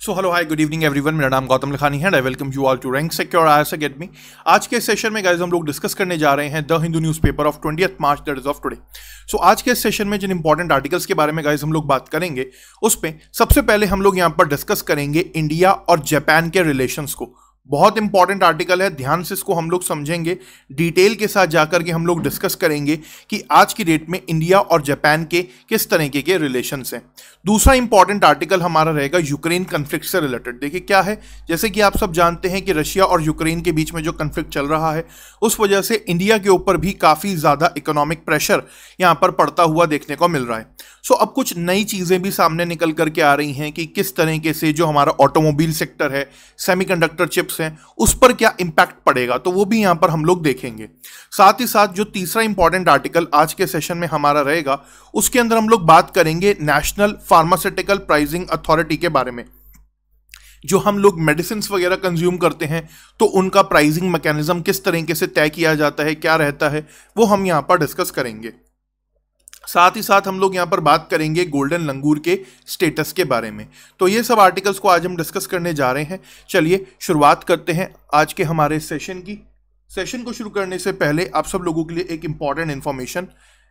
So hello hi good evening everyone मेरा नाम गौतम लखानी है I welcome you all to rank secure I S academy आज के session में गाइज़ हम लोग डिस्कस करने जा रहे हैं the Hindu newspaper of twenty March that is of today so आज के सेशन में जिन इंपॉर्टेंट आर्टिकल्स के बारे में गाइज़ हम लोग बात करेंगे उस पर सबसे पहले हम लोग यहाँ पर डिस्कस करेंगे इंडिया और जापान के रिलेशंस को। बहुत इंपॉर्टेंट आर्टिकल है, ध्यान से इसको हम लोग समझेंगे डिटेल के साथ जाकर के हम लोग डिस्कस करेंगे कि आज की डेट में इंडिया और जापान के किस तरीके के रिलेशन हैं। दूसरा इंपॉर्टेंट आर्टिकल हमारा रहेगा यूक्रेन कन्फ्लिक्ट से रिलेटेड देखिए क्या है, जैसे कि आप सब जानते हैं कि रशिया और यूक्रेन के बीच में जो कन्फ्लिक्ट चल रहा है, उस वजह से इंडिया के ऊपर भी काफ़ी ज़्यादा इकोनॉमिक प्रेशर यहाँ पर पड़ता हुआ देखने को मिल रहा है। सो अब कुछ नई चीज़ें भी सामने निकल करके आ रही हैं कि किस तरीके से जो हमारा ऑटोमोबाइल सेक्टर है सेमीकंडक्टर चिप्स हैं, उस पर क्या इम्पैक्ट पड़ेगा? तो वो भी यहाँ पर हम लोग देखेंगे। साथ ही साथ जो तीसरा इंपॉर्टेंट आर्टिकल आज के सेशन में हमारा रहेगा, उसके अंदर हम लोग बात करेंगे नेशनल फार्मास्यूटिकल प्राइसिंग अथॉरिटी के बारे में। जो हम लोग मेडिसिन वगैरह कंज्यूम करते हैं तो उनका प्राइजिंग मैकेनिज्म किस तरीके से तय किया जाता है, क्या रहता है, वो हम यहाँ पर डिस्कस करेंगे। साथ ही साथ हम लोग यहाँ पर बात करेंगे गोल्डन लंगूर के स्टेटस के बारे में। तो ये सब आर्टिकल्स को आज हम डिस्कस करने जा रहे हैं। चलिए शुरुआत करते हैं आज के हमारे सेशन की। सेशन को शुरू करने से पहले आप सब लोगों के लिए एक इंपॉर्टेंट इन्फॉर्मेशन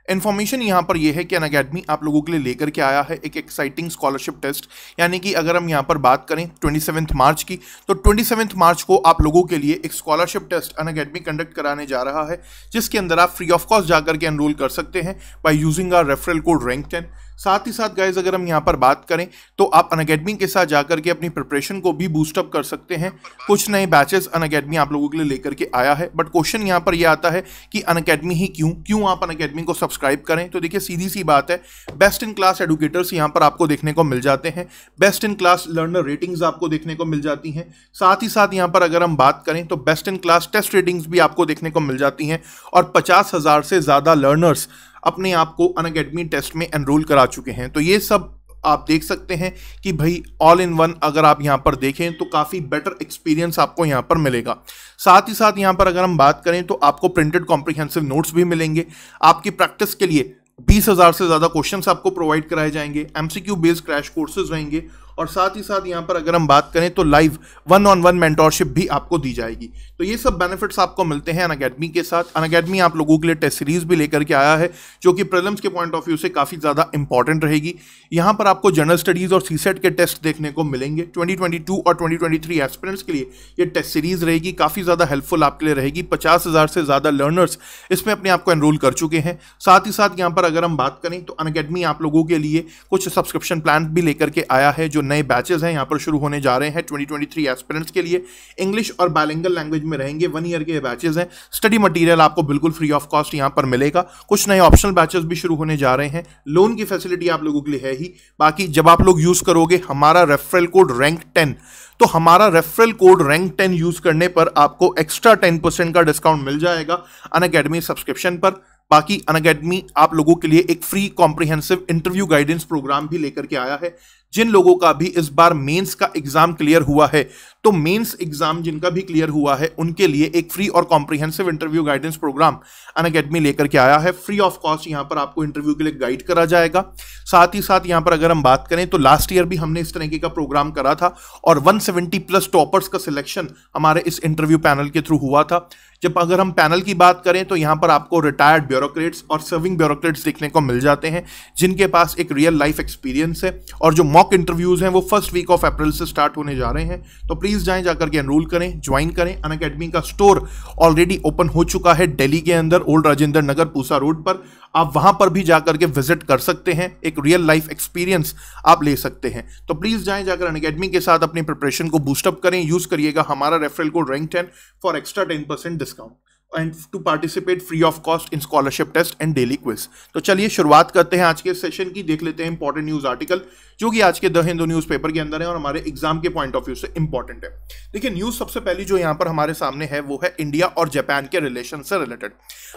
इन्फॉर्मेशन यहाँ पर यह है कि अन अकेडमी आप लोगों के लिए लेकर के आया है एक एक्साइटिंग स्कॉलरशिप टेस्ट यानी कि अगर हम यहाँ पर बात करें ट्वेंटी मार्च की तो ट्वेंटी मार्च को आप लोगों के लिए एक scholarship test Unacademy conduct कराने जा रहा है, जिसके अंदर आप फ्री ऑफ़ कॉस्ट जाकर के एनरोल कर सकते हैं by using our referral code rank ten साथ ही साथ गाइज़ अगर हम यहाँ पर बात करें तो आप अन अकेडमी के साथ जाकर के अपनी प्रिपरेशन को भी बूस्टअप कर सकते हैं। कुछ नए बैचेस अन अकेडमी आप लोगों के लिए लेकर के आया है बट क्वेश्चन यहाँ पर यह आता है कि अन अकेडमी ही क्यों? क्यों आप अन अकेडमी को सब्सक्राइब करें? तो देखिए, सीधी सी बात है बेस्ट इन क्लास एडुकेटर्स यहाँ पर आपको देखने को मिल जाते हैं। Best in class learner ratings आपको देखने को मिल जाती हैं। साथ ही साथ यहाँ पर अगर हम बात करें तो best in class test ratings भी आपको देखने को मिल जाती हैं। और पचास हज़ार से ज़्यादा लर्नर्स अपने आप को अन अकेडमी टेस्ट में एनरोल करा चुके हैं। तो ये सब आप देख सकते हैं कि भाई ऑल इन वन अगर आप यहाँ पर देखें तो काफ़ी बेटर एक्सपीरियंस आपको यहाँ पर मिलेगा। साथ ही साथ यहाँ पर अगर हम बात करें तो आपको प्रिंटेड कॉम्प्रिहेंसिव नोट्स भी मिलेंगे। आपकी प्रैक्टिस के लिए बीस हज़ार से ज़्यादा क्वेश्चंस आपको प्रोवाइड कराए जाएँगे। एमसीक्यू बेस्ड क्रैश कोर्सेज रहेंगे। और साथ ही साथ यहाँ पर अगर हम बात करें तो live one on one mentorship भी आपको दी जाएगी। तो ये सब बेनिफिट्स आपको मिलते हैं अन अकेडमी के साथ। अन अकेडमी आप लोगों के लिए टेस्ट सीरीज़ भी लेकर के आया है, जो कि प्रलम्स के पॉइंट ऑफ़ व्यू से काफ़ी ज़्यादा इंपॉर्टेंट रहेगी। यहाँ पर आपको जनरल स्टडीज़ और सी के टेस्ट देखने को मिलेंगे। ट्वेंटी और ट्वेंटी एस्पिरेंट्स के लिए ये टेस्ट सीरीज़ रहेगी। काफ़ी ज़्यादा हेल्पफुल आपके लिए रहेगी। पचास हज़ार से ज़्यादा लर्नर्स इसमें अपने आप को एनरोल कर चुके हैं। साथ ही साथ यहाँ पर अगर हम बात करें तो अन अकेडमी आप लोगों के लिए कुछ सब्सक्रिप्शन प्लान भी लेकर के आया है, जो नए बैचेज हैं, यहाँ पर शुरू होने जा रहे हैं 2023 एस्पिरेंट्स के लिए। इंग्लिश और बाइलिंगल लैंग्वेज में रहेंगे वन ईयर के बैचेज हैं। स्टडी मटेरियल आपको बिल्कुल फ्री ऑफ़ कॉस्ट यहाँ पर मिलेगा। कुछ नए ऑप्शनल बैचेस भी शुरू होने जा रहे हैं। लोन की फैसिलिटी आप लोगों के लिए है ही। बाकी जब आप लोग यूज़ करोगे, हमारा रेफरल कोड रैंक टेन तो हमारा referral code rank ten use करने पर आपको एक्स्ट्रा टेन परसेंट का डिस्काउंट मिल जाएगा अन अकेडमी सब्सक्रिप्शन पर। बाकी अन अकेडमी आप लोगों के लिए एक free comprehensive interview guidance programme भी लेकर के आया है। जिन लोगों का भी इस बार मेंस का एग्ज़ाम क्लियर हुआ है तो मेंस एग्ज़ाम जिनका भी क्लियर हुआ है, उनके लिए एक फ्री और comprehensive interview guidance programme Unacademy लेकर के आया है। फ्री ऑफ़ कॉस्ट यहाँ पर आपको इंटरव्यू के लिए गाइड करा जाएगा। साथ ही साथ यहाँ पर अगर हम बात करें तो लास्ट ईयर भी हमने इस तरीके का प्रोग्राम करा था और 170 प्लस टॉपर्स का सिलेक्शन हमारे इस इंटरव्यू पैनल के थ्रू हुआ था। जब अगर हम पैनल की बात करें तो यहाँ पर आपको रिटायर्ड ब्यूरोक्रेट्स और सर्विंग ब्यूरोक्रेट्स देखने को मिल जाते हैं, जिनके पास एक रियल लाइफ एक्सपीरियंस है और जो मॉक इंटरव्यूज़ हैं, वो फ़र्स्ट वीक ऑफ़ अप्रैल से स्टार्ट होने जा रहे हैं। तो प्लीज़ जाएँ, जाकर के एनरोल करें ज्वाइन करें। अन अकेडमी का स्टोर ऑलरेडी ओपन हो चुका है दिल्ली के अंदर ओल्ड राजेंद्र नगर पूसा रोड पर। आप वहाँ पर भी जाकर के विज़िट कर सकते हैं, एक रियल लाइफ एक्सपीरियंस आप ले सकते हैं। तो प्लीज़ जाएँ, जाकर अन अकेडमी के साथ अपनी प्रिपरेशन को बूस्टअप करें। यूज़ करिएगा हमारा referral code rank ten for extra ten percent discount and to participate free of cost in scholarship test and daily quiz तो चलिए शुरुआत करते हैं आज के सेशन की, देख लेते हैं इंपॉर्टेंट न्यूज़ आर्टिकल जो कि आज के द हिंदू न्यूज़ पेपर के अंदर है और हमारे एग्ज़ाम के पॉइंट ऑफ़ व्यू से इंपॉर्टेंट है। देखिए न्यूज़ सबसे पहली जो यहाँ पर हमारे सामने है, वो है इंडिया और जापान के रिलेशन से रिलेटेड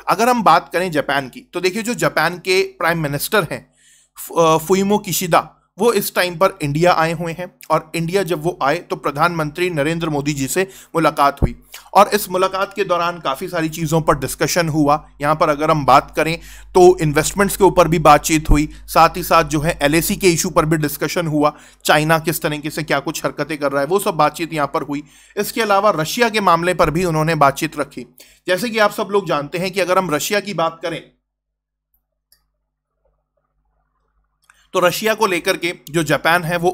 अगर हम बात करें जापान की तो देखिए जो जापान के प्राइम मिनिस्टर हैं फुइमो किशिदा वो इस टाइम पर इंडिया आए हुए हैं और इंडिया जब वो आए तो प्रधानमंत्री नरेंद्र मोदी जी से मुलाकात हुई। और इस मुलाकात के दौरान काफ़ी सारी चीज़ों पर डिस्कशन हुआ। यहाँ पर अगर हम बात करें तो इन्वेस्टमेंट्स के ऊपर भी बातचीत हुई। साथ ही साथ जो है एलएसी के इशू पर भी डिस्कशन हुआ। चाइना किस तरीके से क्या कुछ हरकतें कर रहा है, वो सब बातचीत यहाँ पर हुई। इसके अलावा रशिया के मामले पर भी उन्होंने बातचीत रखी। जैसे कि आप सब लोग जानते हैं कि अगर हम रशिया की बात करें तो रशिया को लेकर के जो जापान है, वो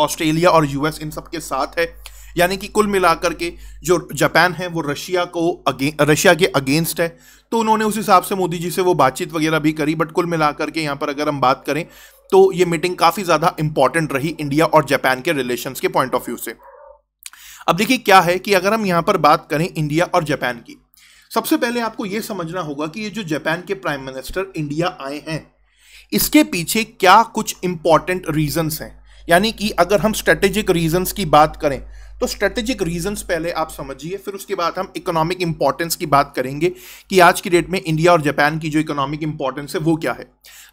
ऑस्ट्रेलिया और यूएस इन सब के साथ है। यानी कि कुल मिलाकर के जो जापान है, वो रशिया को अगे, रशिया के अगेंस्ट है। तो उन्होंने उस हिसाब से मोदी जी से वो बातचीत वगैरह भी करी, बट कुल मिलाकर के यहाँ पर अगर हम बात करें तो ये मीटिंग काफ़ी ज़्यादा इंपॉर्टेंट रही इंडिया और जापान के रिलेशंस के पॉइंट ऑफ़ व्यू से। अब देखिए क्या है कि अगर हम यहाँ पर बात करें इंडिया और जापान की, सबसे पहले आपको यह समझना होगा कि ये जो जापान के प्राइम मिनिस्टर इंडिया आए हैं इसके पीछे क्या कुछ इंपॉर्टेंट रीजंस हैं? यानी कि अगर हम स्ट्रेटेजिक रीजंस की बात करें तो स्ट्रेटेजिक रीजंस पहले आप समझिए, फिर उसके बाद हम इकोनॉमिक इंपॉर्टेंस की बात करेंगे कि आज की डेट में इंडिया और जापान की जो इकोनॉमिक इंपॉर्टेंस है, वो क्या है?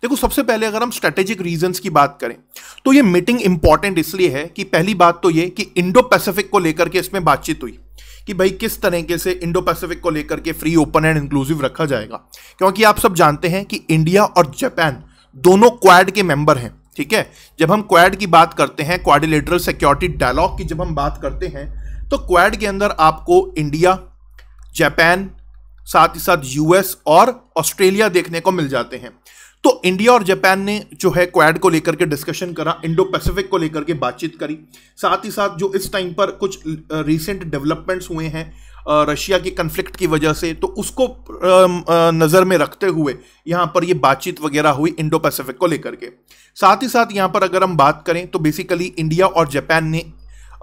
देखो, सबसे पहले अगर हम स्ट्रेटेजिक रीजंस की बात करें तो ये मीटिंग इंपॉर्टेंट इसलिए है कि पहली बात तो ये कि इंडो पैसिफिक को लेकर के इसमें बातचीत हुई कि भाई किस तरीके से इंडो पैसिफिक को लेकर के फ्री ओपन एंड इंक्लूसिव रखा जाएगा। क्योंकि आप सब जानते हैं कि इंडिया और जापान दोनों क्वाड के मेंबर हैं, ठीक है? जब हम क्वाड की बात करते हैं क्वाडिलेटरल सिक्योरिटी डायलॉग की जब हम बात करते हैं तो क्वाड के अंदर आपको इंडिया जापान साथ ही साथ यूएस और ऑस्ट्रेलिया देखने को मिल जाते हैं। तो इंडिया और जापान ने जो है क्वाड को लेकर के डिस्कशन करा इंडो पैसिफिक को लेकर के बातचीत करी। साथ ही साथ जो इस टाइम पर कुछ रिसेंट डेवलपमेंट्स हुए हैं रशिया की कन्फ्लिक्ट की वजह से तो उसको नज़र में रखते हुए यहाँ पर ये बातचीत वगैरह हुई इंडो पैसिफिक को लेकर के। साथ ही साथ यहाँ पर अगर हम बात करें तो बेसिकली इंडिया और जापान ने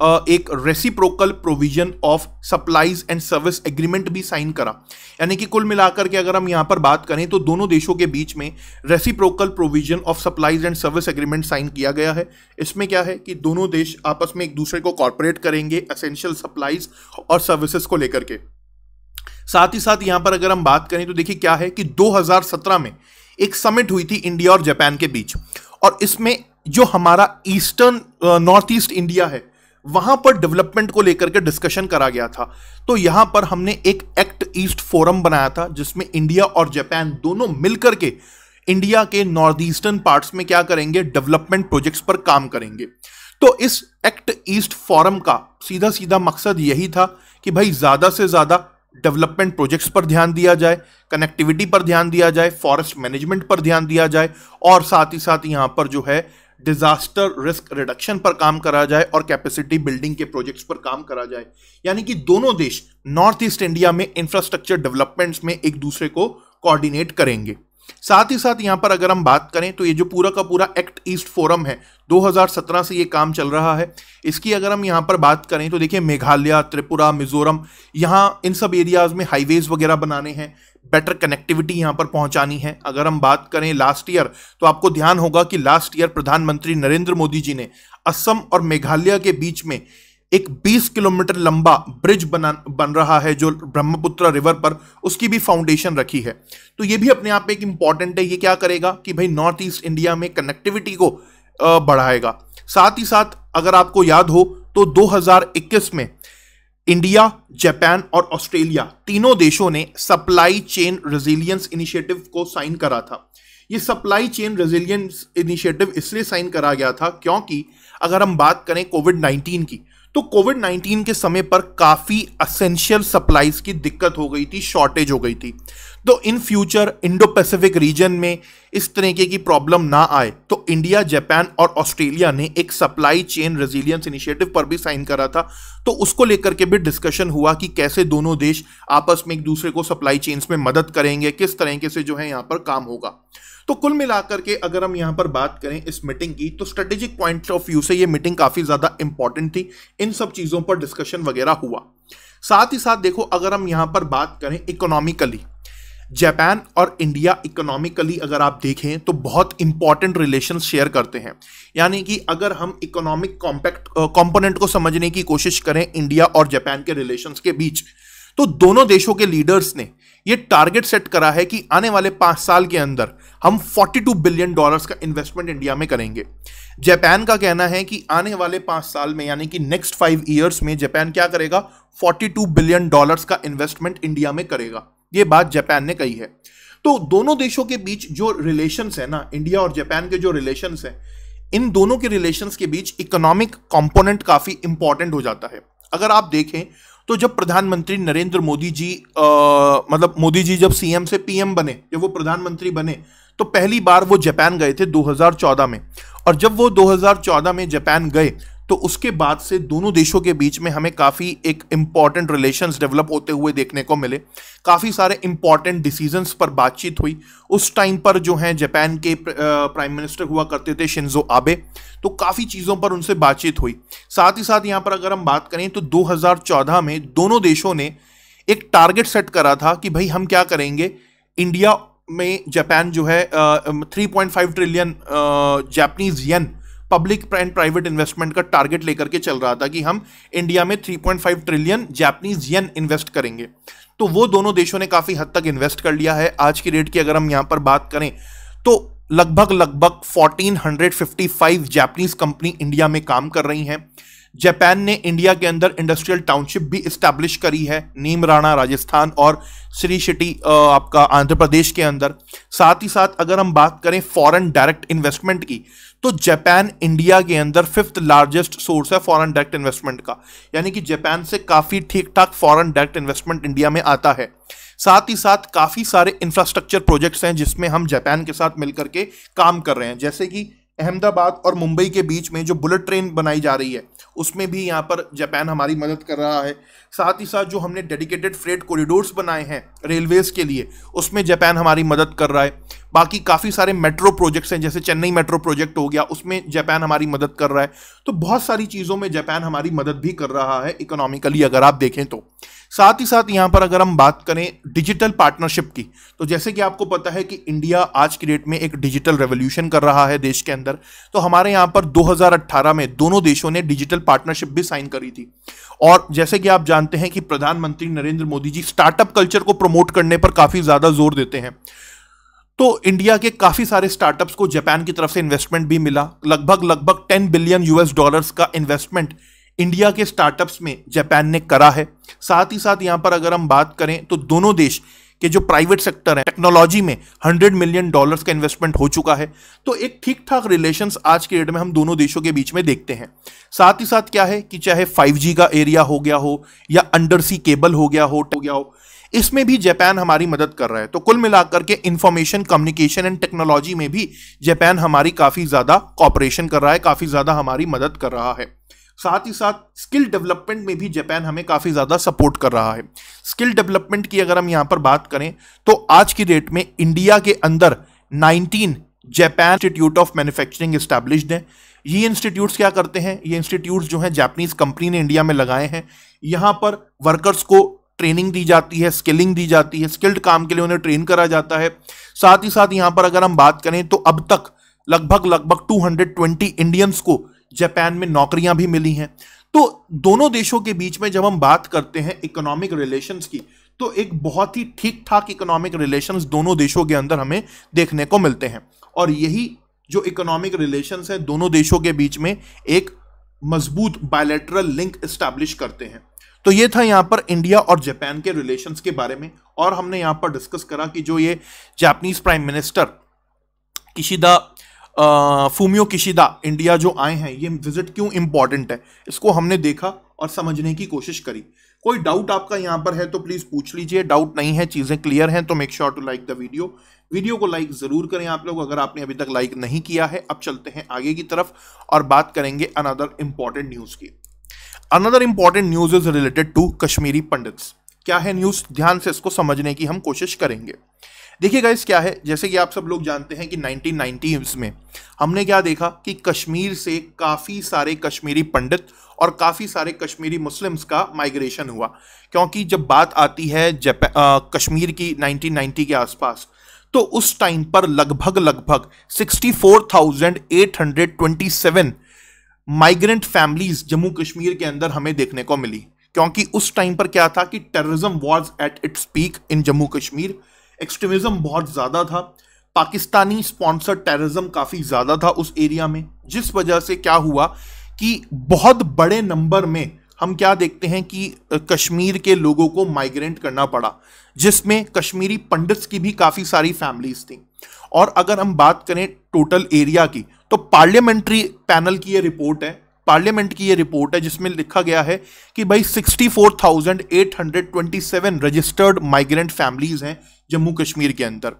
एक reciprocal provision of supplies and service agreement भी साइन करा। यानी कि कुल मिलाकर के अगर हम यहाँ पर बात करें तो दोनों देशों के बीच में reciprocal provision of supplies and service agreement sign किया गया है। इसमें क्या है कि दोनों देश आपस में एक दूसरे को कॉर्पोरेट करेंगे असेंशियल सप्लाईज और सर्विसेज़ को लेकर के। साथ ही साथ यहाँ पर अगर हम बात करें तो देखिए क्या है कि 2017 में एक समिट हुई थी इंडिया और जापान के बीच। और इसमें जो हमारा ईस्टर्न नॉर्थ ईस्ट इंडिया है वहाँ पर डेवलपमेंट को लेकर के डिस्कशन करा गया था। तो यहाँ पर हमने एक एक्ट ईस्ट फोरम बनाया था, जिसमें इंडिया और जापान दोनों मिलकर के इंडिया के नॉर्थ ईस्टर्न पार्ट्स में क्या करेंगे डेवलपमेंट प्रोजेक्ट्स पर काम करेंगे। तो इस एक्ट ईस्ट फोरम का सीधा सीधा मकसद यही था कि भाई ज़्यादा से ज़्यादा डेवलपमेंट प्रोजेक्ट्स पर ध्यान दिया जाए कनेक्टिविटी पर ध्यान दिया जाए फॉरेस्ट मैनेजमेंट पर ध्यान दिया जाए, और साथ ही साथ यहाँ पर जो है डिजास्टर रिस्क रिडक्शन पर काम करा जाए और कैपेसिटी बिल्डिंग के प्रोजेक्ट्स पर काम करा जाए। यानी कि दोनों देश नॉर्थ ईस्ट इंडिया में इंफ्रास्ट्रक्चर डेवलपमेंट्स में एक दूसरे को कोऑर्डिनेट करेंगे। साथ ही साथ यहाँ पर अगर हम बात करें तो ये जो पूरा का पूरा एक्ट ईस्ट फोरम है 2017 से ये काम चल रहा है। इसकी अगर हम यहाँ पर बात करें तो देखिए मेघालय, त्रिपुरा, मिजोरम, यहाँ इन सब एरियाज़ में हाईवेज वगैरह बनाने हैं। बेटर कनेक्टिविटी यहाँ पर पहुंचानी है। अगर हम बात करें लास्ट ईयर तो आपको ध्यान होगा कि लास्ट ईयर प्रधानमंत्री नरेंद्र मोदी जी ने असम और मेघालय के बीच में एक 20 किलोमीटर लंबा ब्रिज बना, बन रहा है जो ब्रह्मपुत्र रिवर पर उसकी भी फाउंडेशन रखी है। तो ये भी अपने आप में एक इंपॉर्टेंट है। ये क्या करेगा कि भाई नॉर्थ ईस्ट इंडिया में कनेक्टिविटी को बढ़ाएगा। साथ ही साथ अगर आपको याद हो तो 2021 में इंडिया, जापान और ऑस्ट्रेलिया तीनों देशों ने सप्लाई चेन रेजिलियंस इनिशिएटिव को साइन करा था। ये सप्लाई चेन रेजिलियंस इनिशिएटिव इसलिए साइन करा गया था क्योंकि अगर हम बात करें कोविड 19 की तो कोविड 19 के समय पर काफ़ी असेंशियल सप्लाईज की दिक्कत हो गई थी शॉर्टेज हो गई थी। तो in future Indo Pacific region में इस तरीके की प्रॉब्लम ना आए तो इंडिया जापान और ऑस्ट्रेलिया ने एक सप्लाई चेन रेजिलियंस इनिशिएटिव पर भी साइन करा था। तो उसको लेकर के भी डिस्कशन हुआ कि कैसे दोनों देश आपस में एक दूसरे को सप्लाई चेन्स में मदद करेंगे, किस तरीके से जो है यहाँ पर काम होगा। तो कुल मिलाकर के अगर हम यहाँ पर बात करें इस मीटिंग की तो स्ट्रेटेजिक पॉइंट ऑफ़ व्यू से ये मीटिंग काफ़ी ज़्यादा इंपॉर्टेंट थी। इन सब चीज़ों पर डिस्कशन वगैरह हुआ। साथ ही साथ देखो, अगर हम यहाँ पर बात करें इकोनॉमिकली जापान और इंडिया इकोनॉमिकली अगर आप देखें तो बहुत इंपॉर्टेंट रिलेशन शेयर करते हैं। यानी कि अगर हम इकोनॉमिक कॉम्पैक्ट कंपोनेंट को समझने की कोशिश करें, इंडिया और जापान के रिलेशंस के बीच तो दोनों देशों के लीडर्स ने ये टारगेट सेट करा है कि आने वाले पाँच साल के अंदर हम 42 बिलियन डॉलर्स का इन्वेस्टमेंट इंडिया में करेंगे। जापान का कहना है कि आने वाले पाँच साल में, यानी कि नेक्स्ट फाइव ईयर्स में, जापान क्या करेगा? 42 बिलियन डॉलर्स का इन्वेस्टमेंट इंडिया में करेगा। ये बात जापान ने कही है। तो दोनों देशों के बीच जो रिलेशंस है ना इंडिया और जापान के जो रिलेशंस है इन दोनों के रिलेशंस के बीच इकोनॉमिक कंपोनेंट काफ़ी इंपॉर्टेंट हो जाता है। अगर आप देखें तो जब प्रधानमंत्री नरेंद्र मोदी जी आ, मतलब मोदी जी जब सीएम से पीएम बने जब वो प्रधानमंत्री बने तो पहली बार वो जापान गए थे 2014 में। और जब वो 2014 में जापान गए तो उसके बाद से दोनों देशों के बीच में हमें काफ़ी एक इंपॉर्टेंट रिलेशंस डेवलप होते हुए देखने को मिले। काफ़ी सारे इंपॉर्टेंट डिसीजंस पर बातचीत हुई। उस टाइम पर जो है जापान के प्राइम मिनिस्टर हुआ करते थे शिंजो आबे तो काफ़ी चीज़ों पर उनसे बातचीत हुई। साथ ही साथ यहाँ पर अगर हम बात करें तो 2014 में दोनों देशों ने एक टारगेट सेट करा था कि भाई हम क्या करेंगे? इंडिया में जापान जो है three point five trillion Japanese yen public and private investment का टारगेट लेकर के चल रहा था कि हम इंडिया में 3.5 ट्रिलियन जापानीज येन इन्वेस्ट करेंगे। तो वो दोनों देशों ने काफ़ी हद तक इन्वेस्ट कर लिया है। आज की रेट की अगर हम यहाँ पर बात करें तो लगभग लगभग 1455 जापानीज कंपनी इंडिया में काम कर रही हैं। जापान ने इंडिया के अंदर इंडस्ट्रियल टाउनशिप भी इस्टेब्लिश करी है नीम राणा राजस्थान और श्री सिटी आपका आंध्र प्रदेश के अंदर। साथ ही साथ अगर हम बात करें फॉरेन डायरेक्ट इन्वेस्टमेंट की तो जापान इंडिया के अंदर फिफ्थ लार्जेस्ट सोर्स है फॉरेन डायरेक्ट इन्वेस्टमेंट का। यानी कि जापान से काफ़ी ठीक ठाक फॉरेन डायरेक्ट इन्वेस्टमेंट इंडिया में आता है। साथ ही साथ काफ़ी सारे इंफ्रास्ट्रक्चर प्रोजेक्ट्स हैं जिसमें हम जापान के साथ मिलकर के काम कर रहे हैं। जैसे कि अहमदाबाद और मुंबई के बीच में जो बुलेट ट्रेन बनाई जा रही है, उसमें भी यहाँ पर जापान हमारी मदद कर रहा है। साथ ही साथ जो हमने डेडिकेटेड फ्रेट कॉरिडोर्स बनाए हैं रेलवेज के लिए, उसमें जापान हमारी मदद कर रहा है। बाकी काफ़ी सारे मेट्रो प्रोजेक्ट्स हैं, जैसे चेन्नई मेट्रो प्रोजेक्ट हो गया, उसमें जापान हमारी मदद कर रहा है। तो बहुत सारी चीज़ों में जापान हमारी मदद भी कर रहा है इकोनॉमिकली अगर आप देखें तो। साथ ही साथ यहाँ पर अगर हम बात करें डिजिटल पार्टनरशिप की तो जैसे कि आपको पता है कि इंडिया आज की डेट में एक डिजिटल रेवोल्यूशन कर रहा है देश के अंदर। तो हमारे यहाँ पर 2018 में दोनों देशों ने डिजिटल पार्टनरशिप भी साइन करी थी। और जैसे कि आप जानते हैं कि प्रधानमंत्री नरेंद्र मोदी जी स्टार्टअप कल्चर को प्रमोट करने पर काफ़ी ज़्यादा ज़ोर देते हैं। तो इंडिया के काफ़ी सारे स्टार्टअप्स को जापान की तरफ़ से इन्वेस्टमेंट भी मिला। लगभग लगभग 10 बिलियन यूएस डॉलर्स का इन्वेस्टमेंट इंडिया के स्टार्टअप्स में जापान ने करा है। साथ ही साथ यहाँ पर अगर हम बात करें तो दोनों देश के जो प्राइवेट सेक्टर है टेक्नोलॉजी में 100 मिलियन डॉलर्स का इन्वेस्टमेंट हो चुका है। तो एक ठीक ठाक रिलेशंस आज के डेट में हम दोनों देशों के बीच में देखते हैं। साथ ही साथ क्या है कि चाहे 5G का एरिया हो गया हो या अंडर सी केबल हो गया हो हो गया हो, इसमें भी जापान हमारी मदद कर रहा है। तो कुल मिलाकर के इंफॉर्मेशन कम्युनिकेशन एंड टेक्नोलॉजी में भी जापान हमारी काफ़ी ज़्यादा कॉपरेशन कर रहा है, काफ़ी ज़्यादा हमारी मदद कर रहा है। साथ ही साथ स्किल डेवलपमेंट में भी जापान हमें काफ़ी ज़्यादा सपोर्ट कर रहा है। स्किल डेवलपमेंट की अगर हम यहाँ पर बात करें तो आज की डेट में इंडिया के अंदर 19 Japan institute of manufacturing established हैं। ये इंस्टीट्यूट्स क्या करते हैं? ये इंस्टीट्यूट्स जो हैं जापानीज कंपनी ने इंडिया में लगाए हैं। यहाँ पर वर्कर्स को ट्रेनिंग दी जाती है स्किलिंग दी जाती है स्किल्ड काम के लिए उन्हें ट्रेन करा जाता है। साथ ही साथ यहाँ पर अगर हम बात करें तो अब तक लगभग लगभग 220 इंडियंस को जापान में नौकरियाँ भी मिली हैं। तो दोनों देशों के बीच में जब हम बात करते हैं इकोनॉमिक रिलेशंस की तो एक बहुत ही ठीक ठाक इकोनॉमिक रिलेशंस दोनों देशों के अंदर हमें देखने को मिलते हैं। और यही जो इकोनॉमिक रिलेशंस है, दोनों देशों के बीच में एक मज़बूत बायोलेटरल लिंक स्टैब्लिश करते हैं। तो ये था यहाँ पर इंडिया और जापान के रिलेशंस के बारे में, और हमने यहाँ पर डिस्कस करा कि जो ये Japanese prime minister Kishida Fumio Kishida India जो आए हैं, ये विज़िट क्यों इंपॉर्टेंट है? इसको हमने देखा और समझने की कोशिश करी। कोई डाउट आपका यहाँ पर है तो प्लीज़ पूछ लीजिए। डाउट नहीं है, चीज़ें क्लियर हैं तो make sure to like the video video को लाइक ज़रूर करें आप लोग, अगर आपने अभी तक लाइक नहीं किया है, अब चलते हैं आगे की तरफ़ और बात करेंगे अनदर इंपॉर्टेंट न्यूज़ की। Another important news is related to Kashmiri pandits क्या है न्यूज़ ध्यान से इसको समझने की हम कोशिश करेंगे। देखिए गाइस क्या है? जैसे कि आप सब लोग जानते हैं कि 1990s में हमने क्या देखा कि कश्मीर से काफ़ी सारे कश्मीरी पंडित और काफ़ी सारे कश्मीरी मुस्लिम्स का माइग्रेशन हुआ। क्योंकि जब बात आती है कश्मीर की 1990 के आसपास तो उस टाइम पर लगभग लगभग 64,827 माइग्रेंट फैमिलीज़ जम्मू कश्मीर के अंदर हमें देखने को मिली। क्योंकि उस टाइम पर क्या था कि terrorism was at its peak in Jammu Kashmir. Extremism बहुत ज़्यादा था। पाकिस्तानी स्पॉन्सर्ड टेररिज्म काफ़ी ज़्यादा था उस एरिया में, जिस वजह से क्या हुआ कि बहुत बड़े नंबर में हम क्या देखते हैं कि कश्मीर के लोगों को माइग्रेंट करना पड़ा, जिसमें कश्मीरी पंडित्स की भी काफ़ी सारी फैमिलीज़ थी। और अगर हम बात करें टोटल एरिया की तो पार्लियामेंट्री पैनल की ये रिपोर्ट है पार्लियामेंट की ये रिपोर्ट है जिसमें लिखा गया है कि भाई 64,827 रजिस्टर्ड माइग्रेंट फैमिलीज़ हैं जम्मू कश्मीर के अंदर।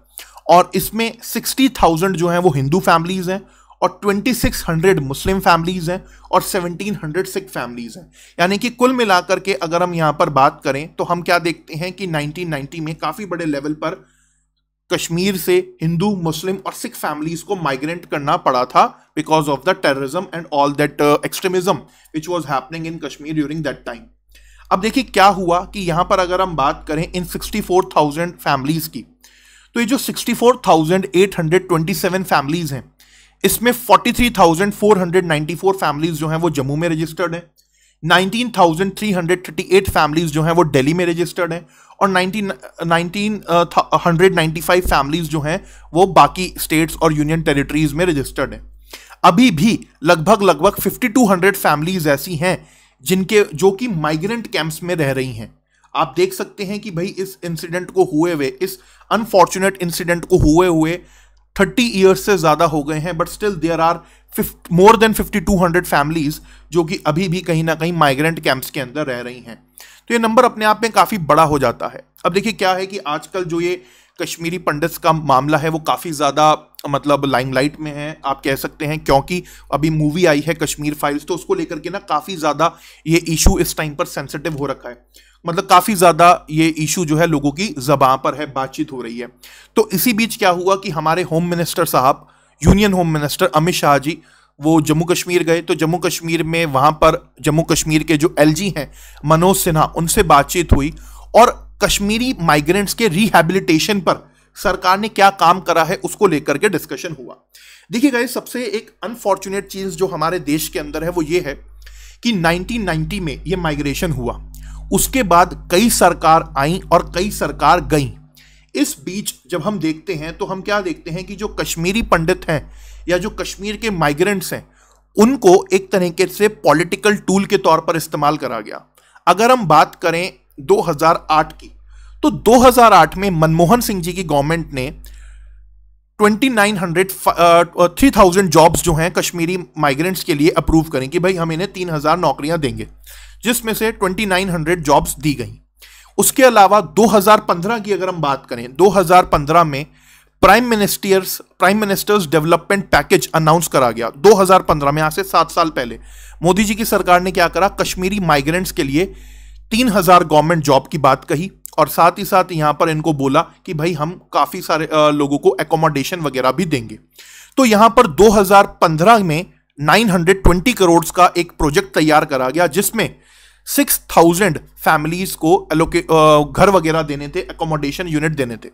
और इसमें 60,000 जो हैं वो हिंदू फैमिलीज़ हैं और 2600 मुस्लिम फैमिलीज़ हैं और 1700 सिख फैमिलीज़ हैं। यानी कि कुल मिलाकर के अगर हम यहाँ पर बात करें तो हम क्या देखते हैं कि 1990 में काफ़ी बड़े लेवल पर कश्मीर से हिंदू मुस्लिम और सिख फैमिलीज़ को माइग्रेंट करना पड़ा था। Because of the terrorism and all that extremism which was happening in Kashmir during that time अब देखिए क्या हुआ कि यहाँ पर अगर हम बात करें इन 64,000 फैमिलीज़ की तो ये जो 64,827 फैमिलीज़ हैं इसमें 43,494 फैमिलीज़ जो हैं वो जम्मू में रजिस्टर्ड हैं 19,338 फैमिलीज़ जो हैं वो दिल्ली में रजिस्टर्ड हैं और 19 1995 फैमिलीज़ जो हैं वो बाकी स्टेट्स और यूनियन टेरिटरीज में रजिस्टर्ड हैं। अभी भी लगभग लगभग 5200 फैमिलीज़ ऐसी हैं जिनके, जो कि माइग्रेंट कैंप्स में रह रही हैं। आप देख सकते हैं कि भाई इस इंसिडेंट को हुए हुए, इस अनफॉर्चुनेट इंसिडेंट को हुए हुए थर्टी ईयर्स से ज़्यादा हो गए हैं but still there are more than fifty two hundred families जो कि अभी भी कहीं ना कहीं माइग्रेंट कैंप्स के अंदर रह रही हैं। तो ये नंबर अपने आप में काफ़ी बड़ा हो जाता है। अब देखिए क्या है कि आजकल जो ये कश्मीरी पंडित्स का मामला है, वो काफ़ी ज़्यादा मतलब लाइमलाइट में है, आप कह सकते हैं, क्योंकि अभी मूवी आई है कश्मीर फाइल्स तो उसको लेकर के ना काफ़ी ज़्यादा ये इशू इस टाइम पर सेंसिटिव हो रखा है। मतलब काफ़ी ज़्यादा ये इशू जो है लोगों की जबां पर है, बातचीत हो रही है। तो इसी बीच क्या हुआ कि हमारे होम मिनिस्टर साहब union home minister Amit Shah ji, वो जम्मू कश्मीर गए तो जम्मू कश्मीर में वहाँ पर, जम्मू कश्मीर के जो एलजी हैं, मनोज सिन्हा, उनसे बातचीत हुई और कश्मीरी माइग्रेंट्स के रिहेबिलिटेशन पर सरकार ने क्या काम करा है, उसको लेकर के डिस्कशन हुआ। देखिए गए सबसे एक अनफॉर्चुनेट चीज़ जो हमारे देश के अंदर है, वो ये है कि 1990 में ये माइग्रेशन हुआ। उसके बाद कई सरकार आई और कई सरकार गई। इस बीच जब हम देखते हैं तो हम क्या देखते हैं कि जो कश्मीरी पंडित हैं या जो कश्मीर के माइग्रेंट्स हैं, उनको एक तरीके से पॉलिटिकल टूल के तौर पर इस्तेमाल करा गया। अगर हम बात करें 2008 की तो 2008 में मनमोहन सिंह जी की गवर्नमेंट ने 2900 3000 जॉब्स जो हैं कश्मीरी माइग्रेंट्स के लिए अप्रूव करें कि भाई हम इन्हें 3000 नौकरियाँ देंगे, जिसमें से 2900 जॉब्स दी गई। उसके अलावा 2015 की अगर हम बात करें 2015 में prime ministers prime ministers development package announce करा गया। 2015 में आज से सात साल पहले मोदी जी की सरकार ने क्या करा, कश्मीरी माइग्रेंट्स के लिए तीन हज़ार गवर्नमेंट जॉब की बात कही। और साथ ही साथ यहाँ पर इनको बोला कि भाई हम काफ़ी सारे लोगों को एकोमोडेशन वगैरह भी देंगे। तो यहाँ पर 2015 में 920 करोड़ का एक प्रोजेक्ट तैयार करा गया, जिसमें 6000 फैमिलीज़ को एलोके घर वगैरह देने थे एकोमोडेशन यूनिट देने थे।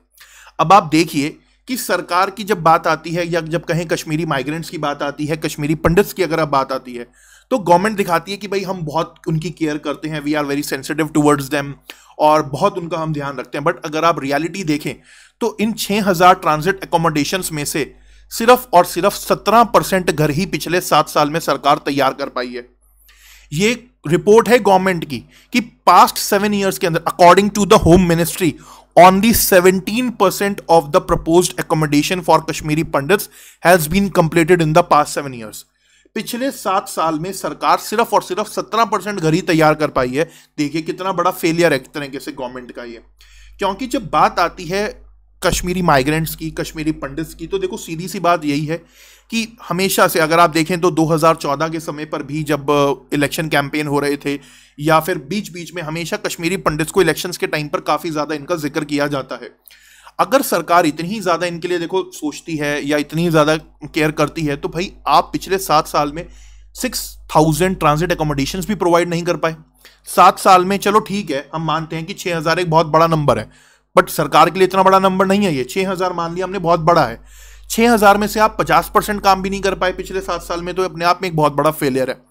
अब आप देखिए कि सरकार की जब बात आती है या जब कहें कश्मीरी माइग्रेंट्स की बात आती है, कश्मीरी पंडित्स की अगर अब बात आती है तो गवर्नमेंट दिखाती है कि भाई हम बहुत उनकी केयर करते हैं we are very sensitive towards them और बहुत उनका हम ध्यान रखते हैं बट अगर आप रियलिटी देखें तो इन 6000 ट्रांजिट एकोमोडेशंस में से सिर्फ़ और सिर्फ़ 17 परसेंट घर ही पिछले सात साल में सरकार तैयार कर पाई है ये रिपोर्ट है गवर्नमेंट की कि पास्ट सेवन ईयर्स के अंदर according to the home ministry only 17% of the proposed accommodation for Kashmiri Pandits has been completed in the past seven years. पिछले सात साल में सरकार सिर्फ़ और सिर्फ़ सत्रह परसेंट घर ही तैयार कर पाई है। देखिए कितना बड़ा फेलियर है तरीके से गवर्नमेंट का ये। क्योंकि जब बात आती है कश्मीरी माइग्रेंट्स की, कश्मीरी पंडित्स की तो देखो सीधी सी बात यही है कि हमेशा से अगर आप देखें तो 2014 के समय पर भी जब इलेक्शन कैंपेन हो रहे थे, या फिर बीच बीच में हमेशा कश्मीरी पंडित्स को इलेक्शंस के टाइम पर काफ़ी ज़्यादा इनका ज़िक्र किया जाता है। अगर सरकार इतनी ही ज़्यादा इनके लिए देखो सोचती है या इतनी ज़्यादा केयर करती है तो भाई आप पिछले सात साल में सिक्स थाउज़ेंड ट्रांजिट एकोमोडेशन भी प्रोवाइड नहीं कर पाए। सात साल में, चलो ठीक है, हम मानते हैं कि छः हज़ार एक बहुत बड़ा नंबर है बट सरकार के लिए इतना बड़ा नंबर नहीं है ये। छः हज़ार मान लिया हमने, बहुत बड़ा है। छः हज़ार में से आप पचास परसेंट काम भी नहीं कर पाए पिछले सात साल में तो अपने आप में एक बहुत बड़ा फेलियर है।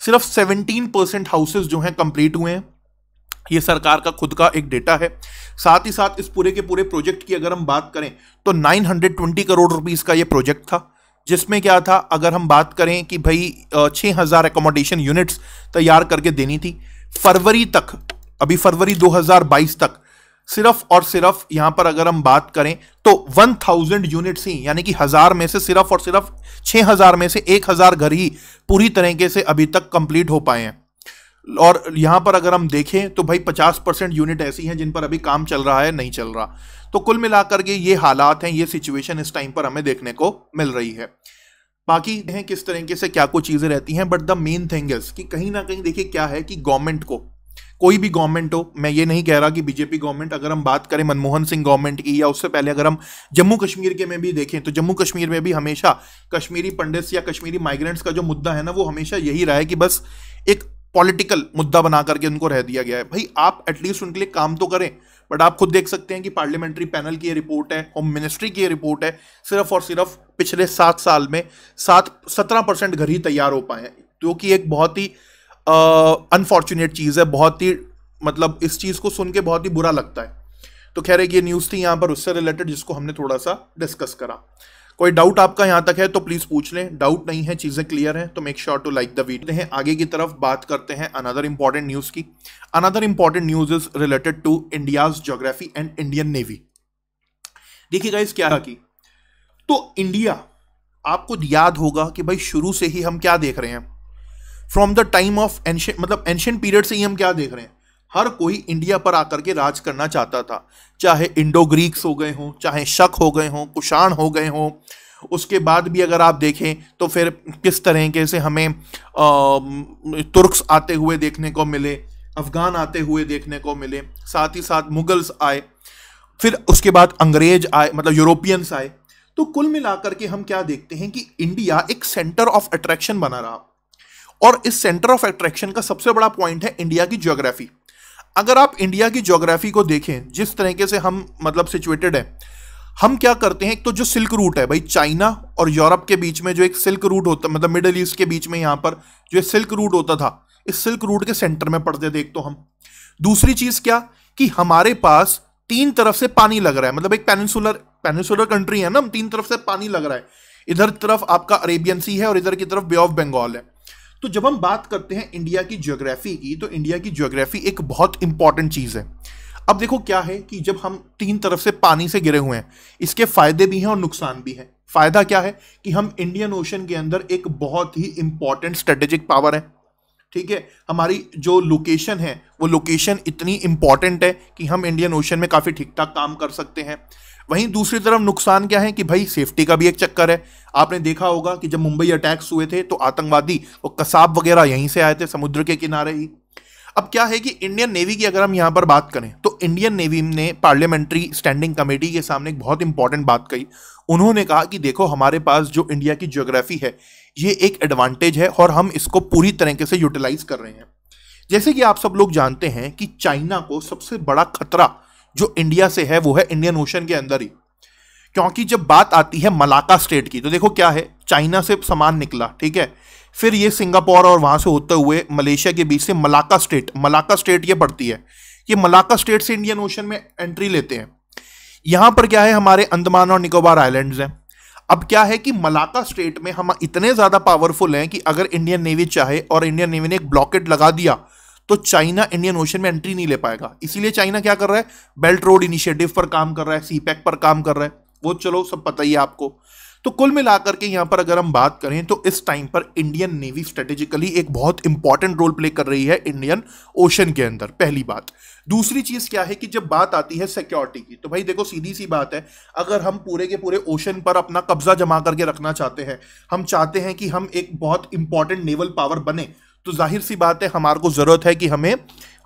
सिर्फ़ सेवनटीन परसेंट हाउसेज जो हैं कंप्लीट हुए हैं। ये सरकार का खुद का एक डेटा है। साथ ही साथ इस पूरे के पूरे प्रोजेक्ट की अगर हम बात करें तो 920 करोड़ रुपीस का ये प्रोजेक्ट था, जिसमें क्या था, अगर हम बात करें कि भाई छः हज़ार एकोमोडेशन यूनिट्स तैयार करके देनी थी। फरवरी तक, अभी फरवरी 2022 तक, सिर्फ़ और सिर्फ़ यहाँ पर अगर हम बात करें तो 1000 यूनिट्स ही, यानी कि हज़ार में से सिर्फ़ और सिर्फ़ 6000 में से 1000 घर ही पूरी तरीके से अभी तक कंप्लीट हो पाए हैं। और यहाँ पर अगर हम देखें तो भाई 50 परसेंट यूनिट ऐसी हैं जिन पर अभी काम चल रहा है, नहीं चल रहा। तो कुल मिलाकर के ये हालात हैं, ये सिचुएशन इस टाइम पर हमें देखने को मिल रही है। बाकी हैं किस तरीके से क्या कुछ चीज़ें रहती हैं but the main thing is कि कहीं ना कहीं देखिए क्या है कि गवर्नमेंट को, कोई भी गवर्नमेंट हो, मैं ये नहीं कह रहा कि बीजेपी गवर्नमेंट अगर हम बात करें मनमोहन सिंह गवर्नमेंट की, या उससे पहले अगर हम जम्मू कश्मीर के में भी देखें तो जम्मू कश्मीर में भी हमेशा कश्मीरी पंडित्स या कश्मीरी माइग्रेंट्स का जो मुद्दा है ना, वो हमेशा यही रहा है कि बस एक पॉलिटिकल मुद्दा बना करके उनको रह दिया गया है। भाई, आप एटलीस्ट उनके लिए काम तो करें बट आप खुद देख सकते हैं कि पार्लियामेंट्री पैनल की ये रिपोर्ट है होम मिनिस्ट्री की ये रिपोर्ट है, सिर्फ़ और सिर्फ़ पिछले सात साल में सात, सत्रह परसेंट घर ही तैयार हो पाए हैं, जो कि एक बहुत ही अनफॉर्चुनेट चीज़ है, बहुत ही मतलब इस चीज़ को सुन के बहुत ही बुरा लगता है। तो खैर ये न्यूज़ थी यहाँ पर उससे रिलेटेड जिसको हमने थोड़ा सा डिस्कस करा। कोई डाउट आपका यहाँ तक है तो प्लीज़ पूछ लें। डाउट नहीं है, चीज़ें क्लियर हैं तो make sure to like the video हैं, आगे की तरफ़ बात करते हैं अनदर इंपॉर्टेंट न्यूज़ की। Another important news is related to India's geography and Indian navy देखिए इस क्या की तो इंडिया आपको याद होगा कि भाई शुरू से ही हम क्या देख रहे हैं। From the time of ancient मतलब एंशियन पीरियड से ही हम क्या देख रहे हैं। हर कोई इंडिया पर आकर के राज करना चाहता था। चाहे इंडो ग्रीक्स हो गए हों, चाहे शक हो गए हों, कुषाण हो गए हों, उसके बाद भी अगर आप देखें तो फिर किस तरीके से हमें तुर्क्स आते हुए देखने को मिले, अफगान आते हुए देखने को मिले, साथ ही साथ मुगल्स आए, फिर उसके बाद अंग्रेज़ आए मतलब यूरोपियंस आए। तो कुल मिलाकर के हम क्या देखते हैं कि इंडिया एक सेंटर ऑफ़ अट्रैक्शन बना रहा। और इस सेंटर ऑफ़ अट्रैक्शन का सबसे बड़ा पॉइंट है इंडिया की ज्योग्राफी अगर आप इंडिया की ज्योग्राफी को देखें, जिस तरीके से हम मतलब सिचुएटेड है, हम क्या करते हैं, एक तो जो सिल्क रूट है, भाई चाइना और यूरोप के बीच में जो एक सिल्क रूट होता मतलब मिडल ईस्ट के बीच में यहाँ पर जो सिल्क रूट होता था, इस सिल्क रूट के सेंटर में पड़ते देख तो हम। दूसरी चीज़ क्या, कि हमारे पास तीन तरफ़ से पानी लग रहा है मतलब एक पेनिसुलर पेनिसुलर कंट्री है ना, तीन तरफ़ से पानी लग रहा है। इधर तरफ़ आपका अरेबियन सी है और इधर की तरफ़ बे ऑफ़ बंगाल है। तो जब हम बात करते हैं इंडिया की ज्योग्राफी की तो इंडिया की ज्योग्राफी एक बहुत इंपॉर्टेंट चीज़ है। अब देखो क्या है कि जब हम तीन तरफ़ से पानी से गिरे हुए हैं, इसके फ़ायदे भी हैं और नुकसान भी हैं। फ़ायदा क्या है कि हम इंडियन ओशन के अंदर एक बहुत ही इंपॉर्टेंट स्ट्रेटेजिक पावर है। ठीक है? हमारी जो लोकेशन है, वो लोकेशन इतनी इंपॉर्टेंट है कि हम इंडियन ओशन में काफ़ी ठीक ठाक काम कर सकते हैं। वहीं दूसरी तरफ़ नुकसान क्या है कि भाई सेफ्टी का भी एक चक्कर है। आपने देखा होगा कि जब मुंबई अटैक्स हुए थे तो आतंकवादी और कसाब वगैरह यहीं से आए थे, समुद्र के किनारे ही। अब क्या है कि इंडियन नेवी की अगर हम यहाँ पर बात करें तो इंडियन नेवी ने पार्लियामेंट्री स्टैंडिंग कमेटी के सामने एक बहुत इंपॉर्टेंट बात कही। उन्होंने कहा कि देखो, हमारे पास जो इंडिया की ज्योग्राफी है, ये एक एडवांटेज है और हम इसको पूरी तरीके से यूटिलाइज कर रहे हैं। जैसे कि आप सब लोग जानते हैं कि चाइना को सबसे बड़ा खतरा जो इंडिया से है, वो है इंडियन ओशन के अंदर ही। क्योंकि जब बात आती है मलाका स्टेट की तो देखो क्या है, चाइना से सामान निकला, ठीक है? फिर ये सिंगापुर और वहाँ से होते हुए मलेशिया के बीच से मलाका स्टेट मलाका स्टेट ये पड़ती है। ये मलाका स्टेट से इंडियन ओशन में एंट्री लेते हैं। यहाँ पर क्या है, हमारे अंदमान और निकोबार आइलैंड्स हैं। अब क्या है कि मलाका स्टेट में हम इतने ज़्यादा पावरफुल हैं कि अगर इंडियन नेवी चाहे और इंडियन नेवी ने एक ब्लॉकेट लगा दिया तो चाइना इंडियन ओशन में एंट्री नहीं ले पाएगा। इसीलिए चाइना क्या कर रहा है? बेल्ट रोड इनिशिएटिव पर काम कर रहा है सी पैक पर काम कर रहा है। वो चलो, सब पता ही है आपको। तो कुल मिलाकर के यहाँ पर अगर हम बात करें तो इस टाइम पर इंडियन नेवी स्ट्रेटेजिकली एक बहुत इंपॉर्टेंट रोल प्ले कर रही है इंडियन ओशन के अंदर, पहली बात। दूसरी चीज़ क्या है कि जब बात आती है सिक्योरिटी की तो भाई देखो, सीधी सी बात है, अगर हम पूरे के पूरे ओशन पर अपना कब्जा जमा करके रखना चाहते हैं, हम चाहते हैं कि हम एक बहुत इंपॉर्टेंट नेवल पावर बने तो ज़ाहिर सी बात है, हमारे को ज़रूरत है कि हमें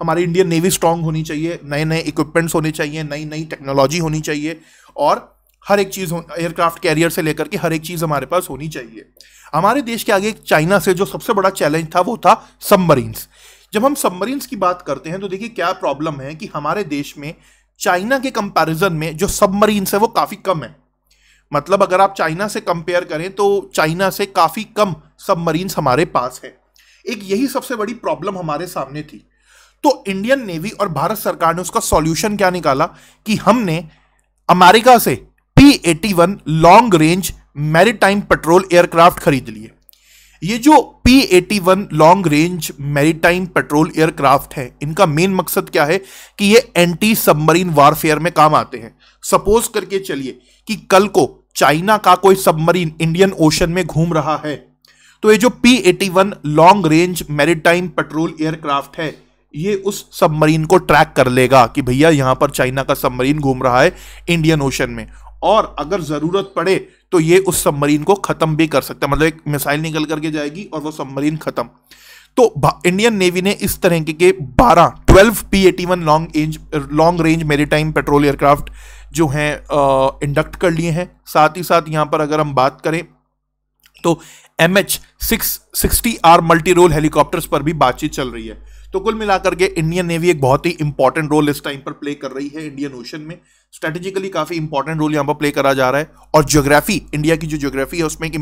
हमारी इंडियन नेवी स्ट्रांग होनी चाहिए नए नए इक्विपमेंट्स होने चाहिए नई नई टेक्नोलॉजी होनी चाहिए और हर एक चीज़ एयरक्राफ्ट कैरियर से लेकर के हर एक चीज़ हमारे पास होनी चाहिए। हमारे देश के आगे चाइना से जो सबसे बड़ा चैलेंज था, वो था सबमरीन्स जब हम सबमरीन्स की बात करते हैं तो देखिए क्या प्रॉब्लम है कि हमारे देश में चाइना के कंपैरिजन में जो सबमरीन्स है, वो काफ़ी कम है। मतलब अगर आप चाइना से कंपेयर करें तो चाइना से काफ़ी कम सबमरीन्स हमारे पास है। एक यही सबसे बड़ी प्रॉब्लम हमारे सामने थी। तो इंडियन नेवी और भारत सरकार ने उसका सॉल्यूशन क्या निकाला कि हमने अमेरिका से P eighty one long range maritime patrol aircraft खरीद लिए। ये जो P eighty one long range maritime patrol aircraft है, इनका मेन मकसद क्या है कि ये एंटी सबमरीन वारफेयर में काम आते हैं। सपोज़ करके चलिए कि कल को चाइना का कोई सबमरीन इंडियन ओशन में घूम रहा है तो ये जो P eighty one long range maritime patrol aircraft है, ये उस सबमरीन को ट्रैक कर लेगा कि भैया यहाँ पर चाइना का सबमरीन घूम रहा है इंडियन ओशन में। और अगर ज़रूरत पड़े तो ये उस सबमरीन को खत्म भी कर सकता है। मतलब एक मिसाइल निकल करके जाएगी और वो सबमरीन खत्म। तो इंडियन नेवी ने इस तरह के बारह twelve P eighty one long range long range maritime patrol aircraft जो हैं इंडक्ट कर लिए हैं। साथ ही साथ यहाँ पर अगर हम बात करें तो M H six sixty R multi role helicopters पर भी बातचीत चल रही है। तो कुल मिलाकर के इंडियन नेवी एक बहुत ही इंपॉर्टेंट रोल इस टाइम पर प्ले कर रही है इंडियन ओशन में। स्ट्रेटेजिकली काफ़ी इंपॉर्टेंट रोल यहाँ पर प्ले करा जा रहा है। और ज्योग्राफी इंडिया की जो ज्योग्राफी है, उसमें एक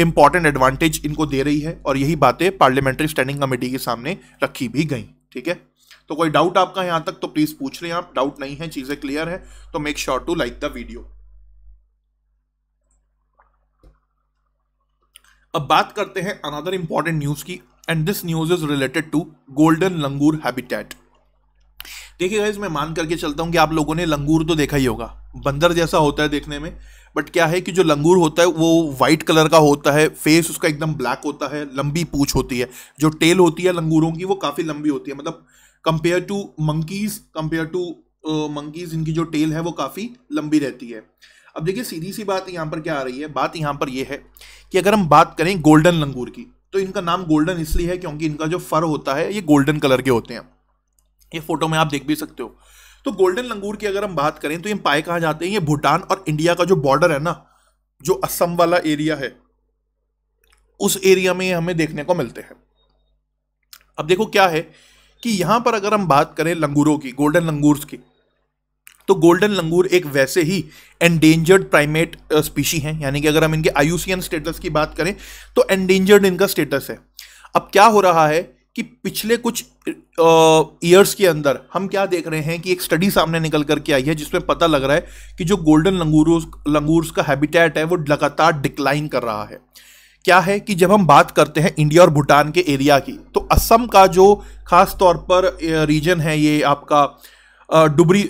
इंपॉर्टेंट एडवांटेज इनको दे रही है। और यही बातें पार्लियामेंट्री स्टैंडिंग कमेटी के सामने रखी भी गई, ठीक है? तो कोई डाउट आपका यहाँ तक तो प्लीज़ पूछ लें आप। डाउट नहीं है, चीज़ें क्लियर है तो make sure to like the video अब बात करते हैं अनदर इंपॉर्टेंट न्यूज़ की and this news is related to golden langur habitat देखिए गाइज़ मैं मान करके चलता हूँ कि आप लोगों ने लंगूर तो देखा ही होगा। बंदर जैसा होता है देखने में बट क्या है कि जो लंगूर होता है, वो वाइट कलर का होता है फेस उसका एकदम ब्लैक होता है, लंबी पूछ होती है। जो टेल होती है लंगूरों की, वो काफ़ी लंबी होती है। मतलब compare to monkeys compare to monkeys इनकी जो टेल है, वो काफ़ी लंबी रहती है। अब देखिए सीधी सी बात यहाँ पर क्या आ रही है? बात यहाँ पर यह है कि अगर हम बात करें गोल्डन लंगूर की तो इनका नाम गोल्डन इसलिए है क्योंकि इनका जो फर होता है, ये गोल्डन कलर के होते हैं। ये फ़ोटो में आप देख भी सकते हो। तो गोल्डन लंगूर की अगर हम बात करें तो ये पाए कहा जाते हैं? ये भूटान और इंडिया का जो बॉर्डर है ना, जो असम वाला एरिया है, उस एरिया में हमें देखने को मिलते हैं। अब देखो क्या है कि यहाँ पर अगर हम बात करें लंगूरों की, गोल्डन लंगूर्स की तो गोल्डन लंगूर एक वैसे ही एंडेंजर्ड प्राइमेट स्पीशी हैं। यानी कि अगर हम इनके आयुसियन स्टेटस की बात करें तो एंडेंजर्ड इनका स्टेटस है। अब क्या हो रहा है कि पिछले कुछ ईयर्स के अंदर हम क्या देख रहे हैं कि एक स्टडी सामने निकल करके आई है, जिसमें पता लग रहा है कि जो गोल्डन लंगूरों लंगूर्स का हैबिटेट है, वो लगातार डिक्लाइन कर रहा है। क्या है कि जब हम बात करते हैं इंडिया और भूटान के एरिया की तो असम का जो खास तौर पर रीजन है, ये आपका डुबरी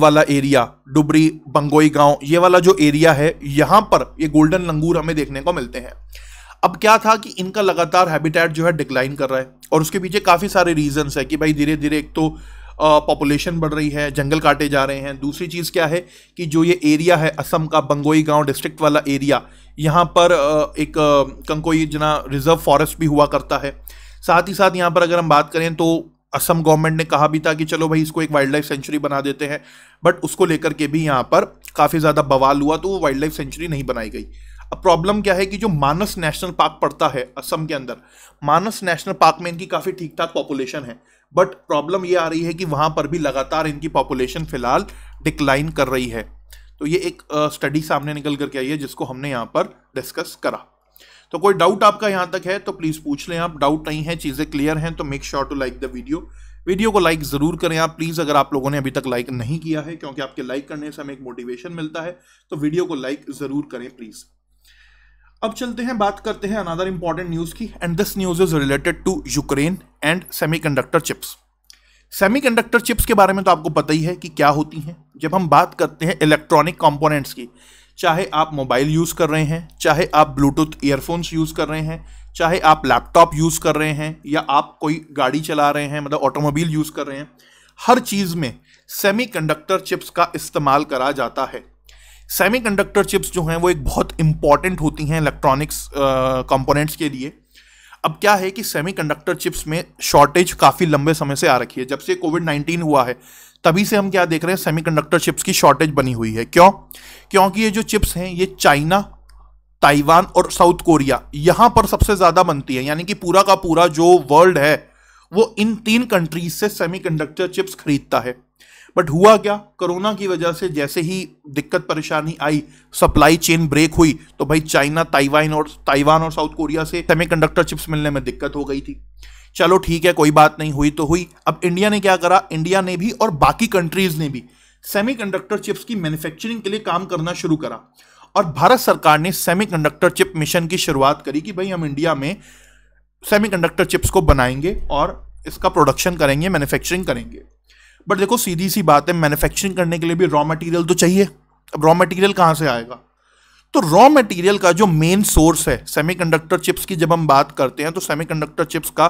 वाला एरिया डुबरी, बंगोई गाँव, ये वाला जो एरिया है, यहाँ पर ये गोल्डन लंगूर हमें देखने को मिलते हैं। अब क्या था कि इनका लगातार हैबिटेट जो है डिक्लाइन कर रहा है और उसके पीछे काफ़ी सारे रीजंस है कि भाई धीरे धीरे एक तो पॉपुलेशन बढ़ रही है, जंगल काटे जा रहे हैं। दूसरी चीज़ क्या है कि जो ये एरिया है, असम का बंगोई गाँव डिस्ट्रिक्ट वाला एरिया यहाँ पर एक कंकोई जना रिज़र्व फॉरेस्ट भी हुआ करता है। साथ ही साथ यहाँ पर अगर हम बात करें तो असम गवर्नमेंट ने कहा भी था कि चलो भाई इसको एक वाइल्ड लाइफ सेंचुरी बना देते हैं बट उसको लेकर के भी यहाँ पर काफ़ी ज़्यादा बवाल हुआ तो वो वाइल्ड लाइफ सेंचुरी नहीं बनाई गई। अब प्रॉब्लम क्या है कि जो मानस नेशनल पार्क पड़ता है असम के अंदर, मानस नेशनल पार्क में इनकी काफ़ी ठीक ठाक पॉपुलेशन है बट प्रॉब्लम ये आ रही है कि वहाँ पर भी लगातार इनकी पॉपुलेशन फ़िलहाल डिक्लाइन कर रही है। तो ये एक स्टडी सामने निकल करके आई है, जिसको हमने यहाँ पर डिस्कस करा। तो कोई डाउट आपका यहाँ तक है तो प्लीज़ पूछ लें आप। डाउट नहीं है, चीज़ें क्लियर हैं तो make sure to like the video video को लाइक ज़रूर करें आप प्लीज़ अगर आप लोगों ने अभी तक लाइक नहीं किया है, क्योंकि आपके लाइक करने से हमें एक मोटिवेशन मिलता है तो वीडियो को लाइक ज़रूर करें प्लीज़ अब चलते हैं, बात करते हैं अनदर इंपॉर्टेंट न्यूज़ की and this news is related to Ukraine and semiconductor chips semiconductor chips के बारे में तो आपको पता ही है कि क्या होती हैं। जब हम बात करते हैं इलेक्ट्रॉनिक कंपोनेंट्स की चाहे आप मोबाइल यूज़ कर रहे हैं, चाहे आप ब्लूटूथ ईयरफोन्स यूज़ कर रहे हैं, चाहे आप लैपटॉप यूज़ कर रहे हैं, या आप कोई गाड़ी चला रहे हैं मतलब ऑटोमोबाइल यूज़ कर रहे हैं, हर चीज़ में सेमीकंडक्टर चिप्स का इस्तेमाल करा जाता है। सेमीकंडक्टर चिप्स जो हैं, वो एक बहुत इंपॉर्टेंट होती हैं इलेक्ट्रॉनिक्स कंपोनेंट्स के लिए। अब क्या है कि सेमीकंडक्टर चिप्स में शॉर्टेज काफ़ी लंबे समय से आ रखी है। जब से कोविड नाइन्टीन हुआ है तभी से हम क्या देख रहे हैं सेमीकंडक्टर चिप्स की शॉर्टेज बनी हुई है। क्यों? क्योंकि ये जो चिप्स हैं, ये चाइना, ताइवान और साउथ कोरिया, यहाँ पर सबसे ज़्यादा बनती है। यानी कि पूरा का पूरा जो वर्ल्ड है, वो इन तीन कंट्रीज़ से सेमीकंडक्टर चिप्स खरीदता है। बट हुआ क्या? कोरोना की वजह से जैसे ही दिक्कत परेशानी आई सप्लाई चेन ब्रेक हुई तो भाई चाइना, ताइवान और ताइवान और साउथ कोरिया से सेमीकंडक्टर चिप्स मिलने में दिक्कत हो गई थी। चलो ठीक है, कोई बात नहीं, हुई तो हुई। अब इंडिया ने क्या करा? इंडिया ने भी और बाकी कंट्रीज़ ने भी सेमीकंडक्टर चिप्स की मैन्युफैक्चरिंग के लिए काम करना शुरू करा। और भारत सरकार ने सेमीकंडक्टर चिप मिशन की शुरुआत करी कि भाई हम इंडिया में सेमीकंडक्टर चिप्स को बनाएँगे और इसका प्रोडक्शन करेंगे मैन्युफैक्चरिंग करेंगे। बट देखो सीधी सी बात है मैन्युफैक्चरिंग करने के लिए भी रॉ मटेरियल तो चाहिए। अब रॉ मटेरियल कहाँ से आएगा? तो रॉ मटेरियल का जो मेन सोर्स है सेमीकंडक्टर चिप्स की जब हम बात करते हैं तो सेमीकंडक्टर चिप्स का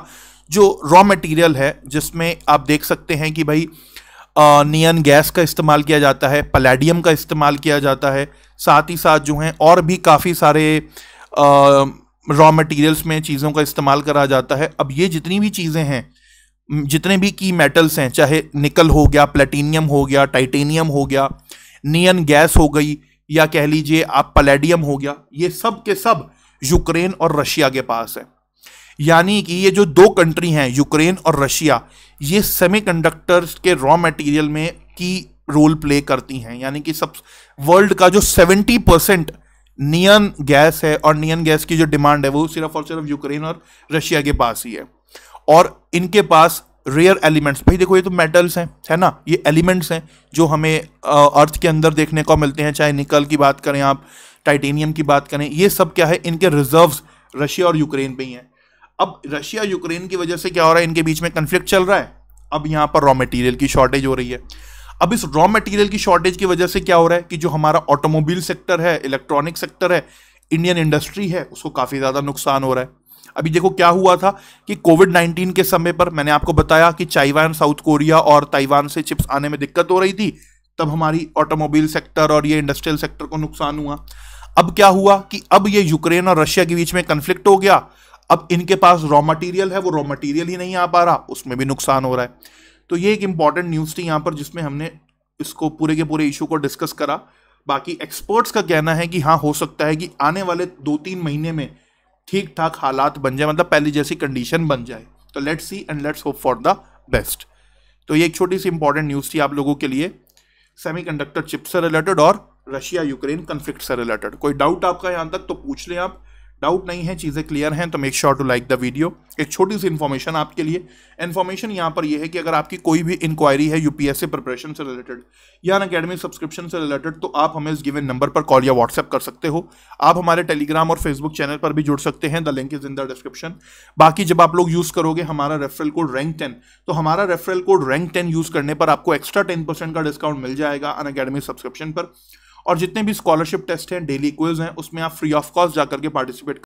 जो रॉ मटेरियल है, जिसमें आप देख सकते हैं कि भाई नियन गैस का इस्तेमाल किया जाता है पलेडियम का इस्तेमाल किया जाता है, साथ ही साथ जो हैं और भी काफ़ी सारे रॉ मटेरियल्स में चीज़ों का इस्तेमाल करा जाता है। अब ये जितनी भी चीज़ें हैं जितने भी की मेटल्स हैं, चाहे निकल हो गया प्लेटिनियम हो गया टाइटेनियम हो गया नियन गैस हो गई, या कह लीजिए आप पलेडियम हो गया, ये सब के सब यूक्रेन और रशिया के पास है। यानी कि ये जो दो कंट्री हैं, यूक्रेन और रशिया, ये सेमीकंडक्टर्स के रॉ मटेरियल में की रोल प्ले करती हैं। यानी कि सब वर्ल्ड का जो 70 परसेंट नियन गैस है और नियन गैस की जो डिमांड है, वो सिर्फ़ और सिर्फ़ यूक्रेन और रशिया के पास ही है। और इनके पास रेयर एलिमेंट्स भाई देखो ये तो मेटल्स हैं, है ना? ये एलिमेंट्स हैं जो हमें अर्थ के अंदर देखने को मिलते हैं, चाहे निकल की बात करें आप टाइटेनियम की बात करें, ये सब क्या है? इनके रिजर्व्स रशिया और यूक्रेन पे ही हैं। अब रशिया यूक्रेन की वजह से क्या हो रहा है? इनके बीच में कन्फ्लिक्ट चल रहा है। अब यहाँ पर रॉ मटेरियल की शॉर्टेज हो रही है। अब इस रॉ मटेरियल की शॉर्टेज की वजह से क्या हो रहा है कि जो हमारा ऑटोमोबाइल सेक्टर है इलेक्ट्रॉनिक सेक्टर है इंडियन इंडस्ट्री है, उसको काफ़ी ज़्यादा नुकसान हो रहा है। अभी देखो क्या हुआ था कि कोविड 19 के समय पर मैंने आपको बताया कि चाइवान साउथ कोरिया और ताइवान से चिप्स आने में दिक्कत हो रही थी, तब हमारी ऑटोमोबाइल सेक्टर और ये इंडस्ट्रियल सेक्टर को नुकसान हुआ। अब क्या हुआ कि अब ये यूक्रेन और रशिया के बीच में कंफ्लिक्ट हो गया। अब इनके पास रॉ मटेरियल है, वो रॉ मटेरियल ही नहीं आ पा रहा, उसमें भी नुकसान हो रहा है। तो ये एक इंपॉर्टेंट न्यूज़ थी यहाँ पर, जिसमें हमने इसको पूरे के पूरे इशू को डिस्कस करा। बाकी एक्सपर्ट्स का कहना है कि हाँ हो सकता है कि आने वाले दो तीन महीने में ठीक ठाक हालात बन जाए मतलब पहली जैसी कंडीशन बन जाए। तो let's see and let's hope for the best तो ये एक छोटी सी इंपॉर्टेंट न्यूज़ थी आप लोगों के लिए। सेमीकंडक्टर चिप से रिलेटेड और रशिया यूक्रेन कन्फ्लिक्ट से रिलेटेड कोई डाउट आपका यहाँ तक तो पूछ लें आप। डाउट नहीं है, चीज़ें क्लियर हैं तो make sure to like the video एक छोटी सी इन्फॉर्मेशन आपके लिए। इन्फॉर्मेशन यहाँ पर यह है कि अगर आपकी कोई भी इंक्वायरी है यूपीएससी प्रिपरेशन से रिलेटेड या अकेडमिक सब्सक्रिप्शन से रिलेटेड तो आप हमें इस गिवन नंबर पर कॉल या व्हाट्सएप कर सकते हो। आप हमारे टेलीग्राम और फेसबुक चैनल पर भी जुड़ सकते हैं। The link is in the description बाकी जब आप लोग यूज़ करोगे हमारा रेफरल कोड रैंक टेन तो हमारा referral code rank ten use करने पर आपको एक्स्ट्रा टेन परसेंट का डिस्काउंट मिल जाएगा अन अकेडमिक सब्सक्रिप्शन पर। और जितने भी स्कॉलरशिप टेस्ट हैं डेली क्विज हैं, उसमें आप फ्री ऑफ़ कॉस्ट जाकर के पार्टिसिपेट